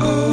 oh.